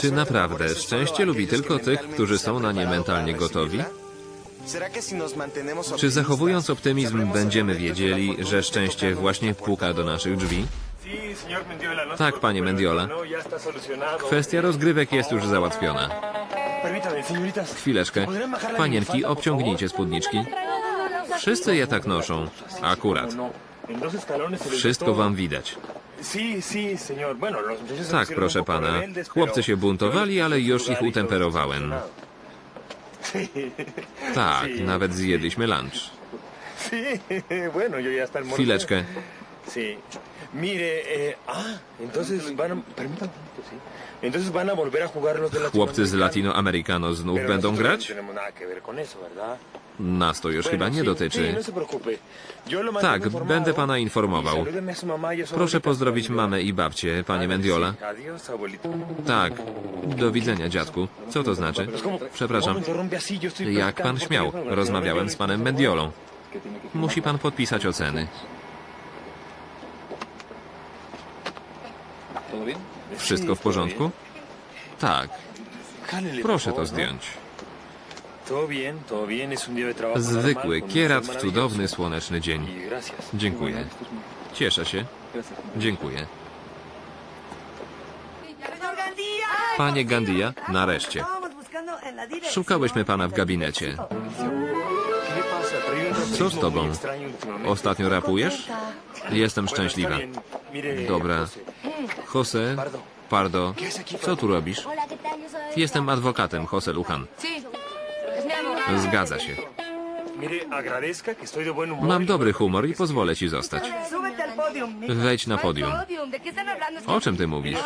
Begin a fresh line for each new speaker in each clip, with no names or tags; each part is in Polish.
Czy naprawdę szczęście lubi tylko tych, którzy są na nie mentalnie gotowi? Czy zachowując optymizm będziemy wiedzieli, że szczęście właśnie puka do naszych drzwi?
Tak, panie Mendiola.
Kwestia rozgrywek jest już załatwiona. Chwileczkę. Panienki, obciągnijcie spódniczki. Wszyscy je tak noszą. Akurat. Wszystko wam widać. Tak, proszę pana. Chłopcy się buntowali, ale już ich utemperowałem. Tak, nawet zjedliśmy lunch. Chwileczkę.
Eh, ah,
Chłopcy z
Latinoamericano.
Latinoamericano znów będą grać? Nas to już chyba nie dotyczy. Tak, będę pana informował. Proszę pozdrowić mamę i babcię, panie Mendiola. Tak. Do widzenia, dziadku. Co to znaczy?
Pero ¿cómo-
Przepraszam. Jak pan śmiał? Rozmawiałem z panem Mendiolą. Musi pan podpisać oceny. Wszystko w porządku? Tak. Proszę to zdjąć. Zwykły
normal, con
kierat
un
w
día
cudowny, słoneczny dzień.
Y.
Dziękuję. Cieszę się. Dziękuję. Panie Gandia, nareszcie. Szukałyśmy pana w gabinecie.
Un
Co z tobą? Ostatnio rapujesz? Jestem szczęśliwa. Dobra. Jose, Pardo, co tu robisz? Jestem adwokatem Jose Lujan. Zgadza się. Mam dobry humor i pozwolę ci zostać. Wejdź na
¿Cuál
podium. O czym ty mówisz?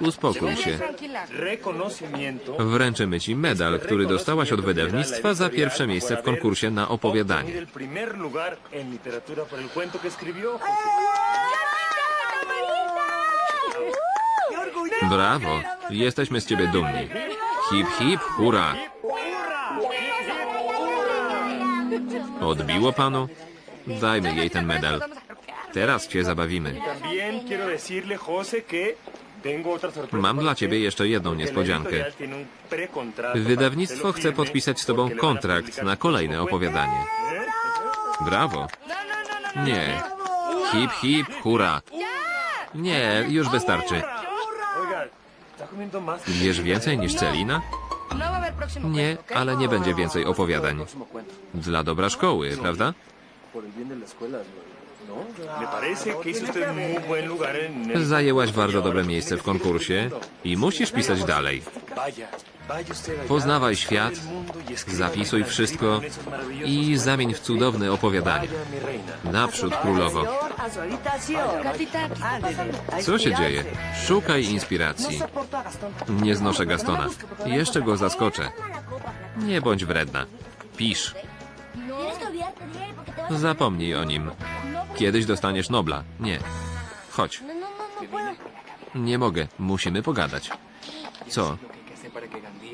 Uspokój się. Wręczymy ci medal, który dostałaś od wydawnictwa za pierwsze miejsce w konkursie na opowiadanie.
el primer lugar en literatura por el cuento que escribió.
¡Qué orgullo!
Brawo, jesteśmy z ciebie dumni. Hip hip, hurra! Odbiło panu? Dajmy jej ten medal. Teraz cię zabawimy. Mam dla ciebie jeszcze jedną niespodziankę. Wydawnictwo chce
lo
podpisać z tobą kontrakt na kolejne opowiadanie.
¿Eh?
Brawo. Nie. Hip hip, hurra. Nie, już wystarczy. Wiesz więcej niż Celina?
No
Nie, ale nie będzie więcej opowiadań. Dla dobra szkoły, prawda? Zajęłaś bardzo dobre miejsce w konkursie i musisz pisać dalej. Poznawaj świat, zapisuj wszystko i zamień w cudowne opowiadanie. Naprzód, królowo. Co się dzieje? Szukaj inspiracji. Nie znoszę Gastona. Jeszcze go zaskoczę. Nie bądź wredna. Pisz. Zapomnij o nim. Kiedyś dostaniesz Nobla. Nie. Chodź. Nie mogę. Musimy pogadać. Co?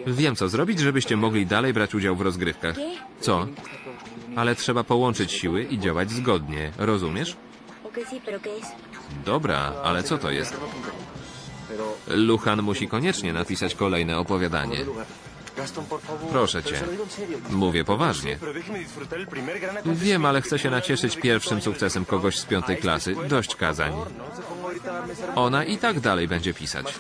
Wiem, co zrobić, żebyście mogli dalej brać udział w rozgrywkach. Co? Ale trzeba połączyć siły i działać zgodnie. Rozumiesz? Dobra, ale co to jest? Luchan musi koniecznie napisać kolejne opowiadanie. Proszę cię. Mówię poważnie. Wiem, ale chcę się nacieszyć pierwszym sukcesem kogoś z piątej klasy. Dość kazań. Ona i tak dalej będzie pisać.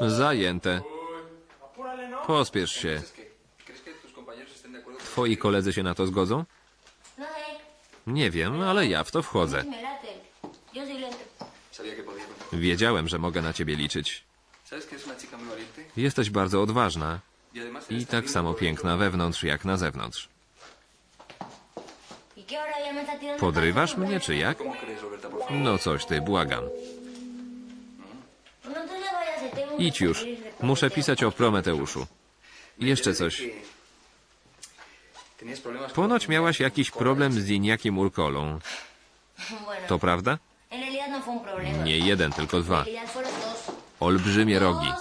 Zajęte. Pospiesz się. Twoi koledzy się na to zgodzą? Nie wiem, ale ja w to wchodzę. Wiedziałem, że mogę na ciebie liczyć. Jesteś bardzo odważna i tak samo piękna wewnątrz jak na zewnątrz. Podrywasz mnie czy jak? No coś ty, błagam. Idź już. Muszę pisać o Prometeuszu. I jeszcze coś. Ponoć miałaś jakiś problem z Diniakiem Urkolą. To prawda? Nie jeden, tylko dwa. Olbrzymie rogi.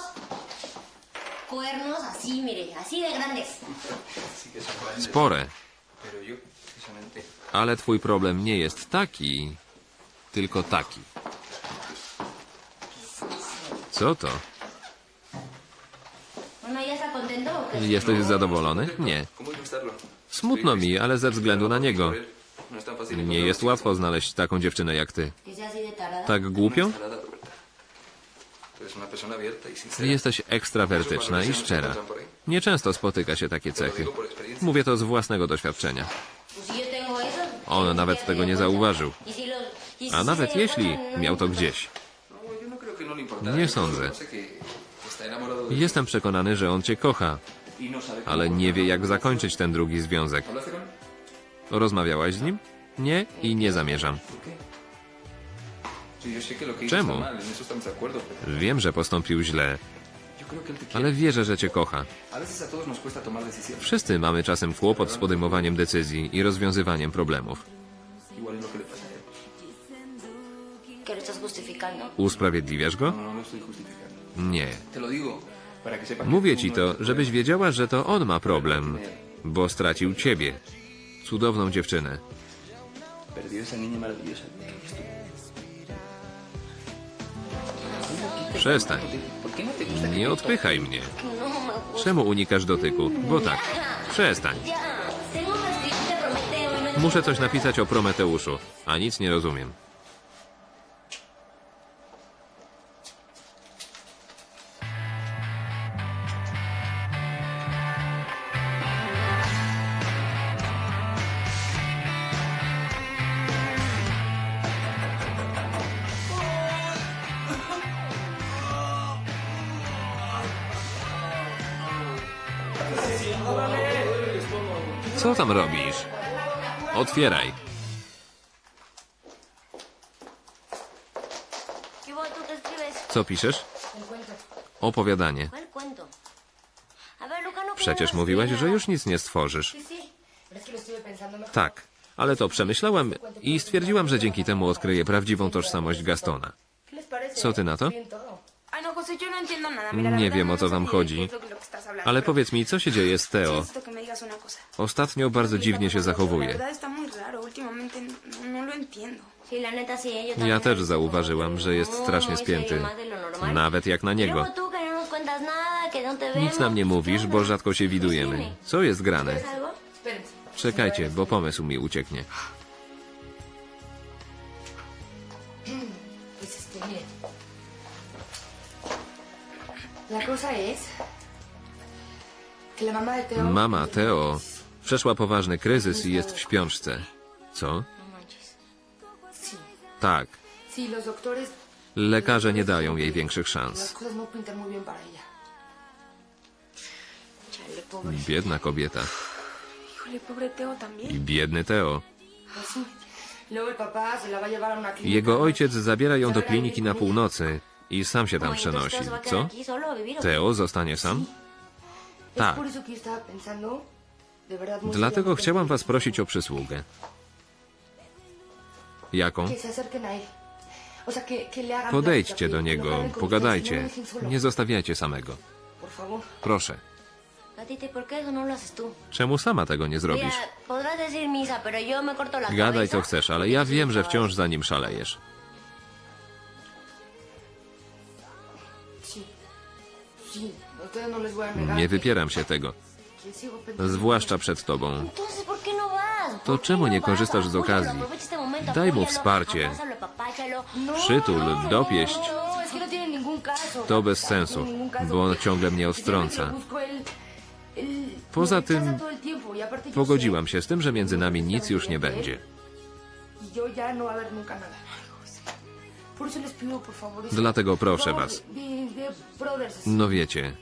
Spore. Ale twój problem nie jest taki, tylko taki. Co to? Jesteś zadowolony? Nie.
¿Cómo no?
Smutno mi, ale ze względu na niego. Nie jest łatwo znaleźć taką dziewczynę jak ty. Tak głupią? Jesteś ekstrawertyczna i szczera. Nieczęsto spotyka się takie cechy. Mówię to z własnego doświadczenia. On nawet tego nie zauważył. A nawet jeśli miał to gdzieś.
No, yo
Jestem przekonany, że on cię kocha,
no
ale nie wie jak zakończyć ten drugi związek. Rozmawiałaś z nim? Nie i nie zamierzam. Czemu? Wiem, że postąpił źle, ale wierzę, że cię kocha. Wszyscy mamy czasem kłopot z podejmowaniem decyzji i rozwiązywaniem problemów.
Justificando.
Usprawiedliwiasz go?
No, no.
Nie. Mówię ci to, żebyś wiedziała, że to on ma problem, bo stracił ciebie. Cudowną dziewczynę. Przestań.
¿Por qué no
Nie odpychaj mnie.
No.
Czemu unikasz dotyku? Bo tak. Przestań.
Y no
Muszę coś napisać o Prometeuszu, a nic nie rozumiem. Co tam robisz? Otwieraj. Co piszesz? Opowiadanie. Przecież mówiłaś, że już nic nie stworzysz. Tak, ale to przemyślałam i stwierdziłam, że dzięki temu odkryję prawdziwą tożsamość Gastona. Co ty na to?
La
Nie wiem, o co
de
chodzi. Ale powiedz mi, co się dzieje z Teo? Ostatnio bardzo dziwnie się zachowuje.
no,
Ja też zauważyłam, że jest strasznie spięty. Nawet jak na niego.
no no.
Nic nam nie mówisz, bo rzadko się widujemy. Co jest grane? Czekajcie, bo pomysł mi ucieknie.
La cosa es
Mama Teo przeszła poważny kryzys i jest w śpiączce. Co? Tak, lekarze nie dają jej większych szans. Biedna kobieta. I biedny Teo. Jego ojciec zabiera ją do kliniki na północy i sam się tam przenosi. Co? Teo zostanie sam? Tak. Dlatego chciałam was prosić o przysługę. Jaką? Podejdźcie do niego, pogadajcie.
no.
Nie zostawiajcie samego. Proszę.
¿y no?
Czemu sama tego nie zrobisz? Gadaj co chcesz, ale ja wiem, że wciąż za nim szalejesz. Nie wypieram się tego. Zwłaszcza przed tobą. To
¿Por qué
czemu nie korzystasz z okazji? Daj mu wsparcie. Przytul, dopieść. To bez sensu, bo on ciągle mnie odtrąca. Poza tym Pogodziłam się z tym, że między nami nic już nie będzie.
Dlatego proszę
favor,
was. No wiecie.